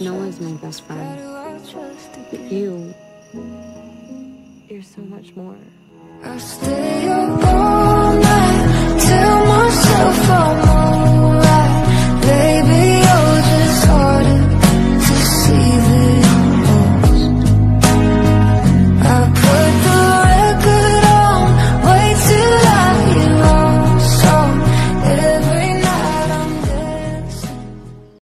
No one's my best friend. You, you're so much more.